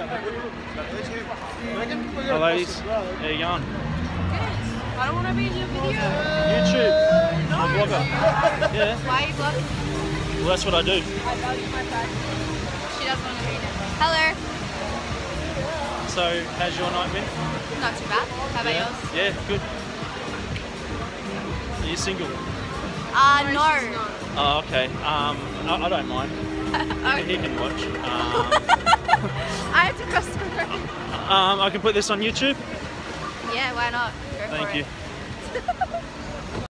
Hi ladies, how you going? I don't want to be in your video. YouTube. I'm a vlogger. Yeah, Why are you vlogging? well that's what I do. I value my. She doesn't want to be in it. Hello. So, how's your night been? Not too bad. How about yeah? yours? Yeah, good. Are you single? Uh, no. Oh, okay. Um, I, I don't mind. He can watch. Um, um, I can put this on YouTube. Yeah, why not? Go Thank you.